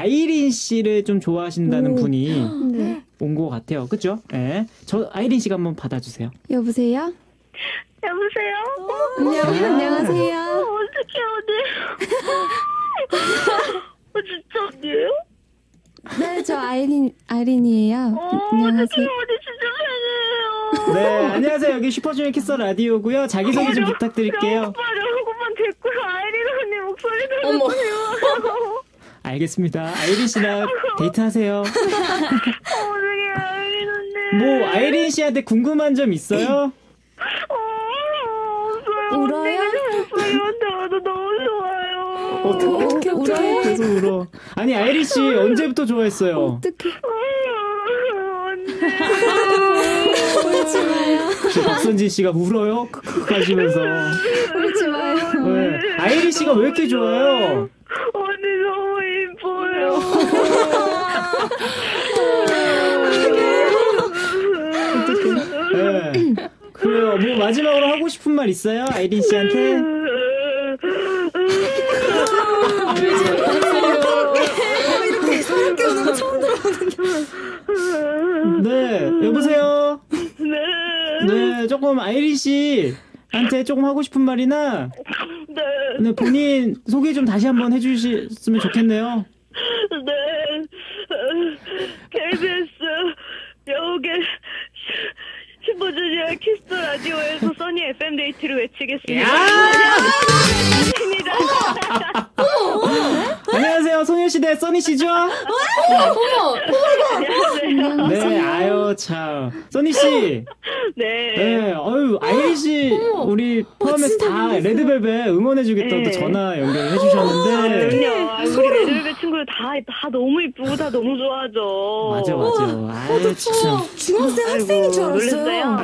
아이린 씨를 좀 좋아하신다는 오. 분이 네. 온 것 같아요. 그죠? 예. 저 아이린 씨가 한번 받아주세요. 여보세요? 여보세요? 안녕, 아. 안녕하세요. 어떻게 오늘? 어, 진짜 언니예요? 네, 저 아이린, 아이린이에요. 어, 어떡해, 안녕하세요. 언니 진짜 팬이에요. 네, 안녕하세요. 여기 슈퍼주니어 키스 라디오고요. 자기소개 좀 부탁드릴게요. 오빠 조금만 됐고요. 아이린 언니 목소리 어머. 들어보세요. 알겠습니다. 아이린 씨랑 데이트하세요. 어떡해, 아이린 언니. 뭐 아이린 씨한테 궁금한 점 있어요? 어, 없어요. 울어요? 언니가. 저도 너무 좋아요. 어떻게 울어요? 계속 울어. 아니 아이린 씨 언제부터 좋아했어요? 어떡해. 어. 울지 마요. 박선진 씨가 울어요? 크크 하시면서. 울지 마요. 네. 아이린 씨가 왜 이렇게 좋아요? 네. 그래요. 뭐 마지막으로 하고 싶은 말 있어요? 아이린 씨한테? 네. 여보세요? 네. 네. 조금 아이린 씨한테 조금 하고 싶은 말이나 네. 네, 본인 소개 좀 다시 한번 해주셨으면 좋겠네요. 네. KBS 여우계 슈퍼주니어 키스 더 라디오에서 써니 FM 데이트를 외치겠습니다. 입니다. 안녕하세요. 소녀시대 써니 씨죠? 안녕하세요. 네, 아유, 참. 써니 씨. 네. 네, 어유 아이린 씨, 우리 포함해서 다 레드벨벳 응원해주겠다고 또 네. 전화 연결해 주셨는데. 아, 우리 레드벨벳 친구들 다, 다 너무 이쁘고 다 너무 좋아하죠. 맞아, 맞아. 아유, 참. 중학생 학생인 줄 알았어요. 놀랐어요?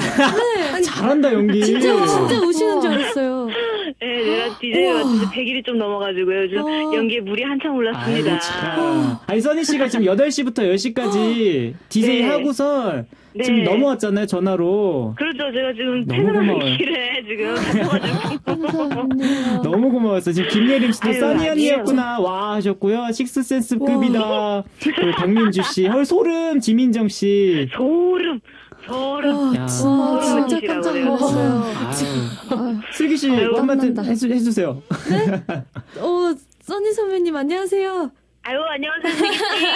잘한다, 연기. 진짜 우시는 줄 알았어요. 네, 내가 DJ 맡은 지 100일이 좀 넘어가지고요. 요즘 어. 연기에 물이 한창 올랐습니다. 아이고, 참. 아니, 써니 씨가 지금 8시부터 10시까지 DJ 네. 하고서 지금 네. 넘어왔잖아요, 전화로. 그렇죠. 제가 지금. 패널 길에 지금. 감사합니다. 너무 고마웠어요. 지금 김예림 씨도 아유, 써니 아니에요. 언니였구나. 와, 하셨고요. 식스센스급이다. 그리고 박민주 씨. 헐, 소름, 지민정 씨. 소름, 소름. 야. 아, 진짜 깜짝. 놀랐어요. 아유. 슬기 씨, 아유, 한마디. 해주, 해주세요. 어, 써니 선배님 안녕하세요. 아유, 안녕하세요,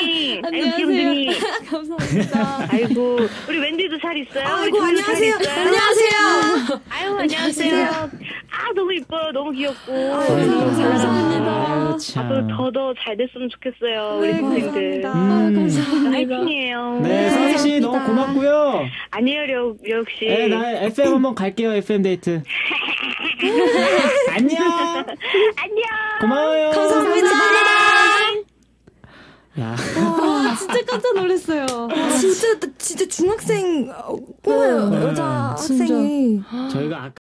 씨. 아유, 안녕하세요. 감사합니다. 아이고, 우리 wendy도 잘 있어요? 아이고 안녕하세요. 있어요? 안녕하세요. 아유, 안녕하세요. 아, 너무 이뻐요. 너무 귀엽고. 감사합니다. 앞으로 더더 잘 됐으면 좋겠어요. 우리 네, 동생들. 감사합니다. 음. 화이팅이에요. 네, 써니 씨 너무 고맙고요. 아니에요, 려- 역시. 네, 나 FM 한번 갈게요, FM 데이트. 안녕! 안녕. 고마워요. 감사합니다. 야, 와, 진짜 깜짝 놀랐어요. 진짜 진짜 중학생 어, 꼬마 네. 여자. 학생이 저희가 아까